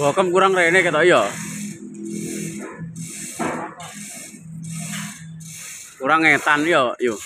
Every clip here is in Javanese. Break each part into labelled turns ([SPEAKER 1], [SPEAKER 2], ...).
[SPEAKER 1] Bokem kurang rene ketok ya. Kurang ngetan ya, yo.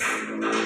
[SPEAKER 1] Música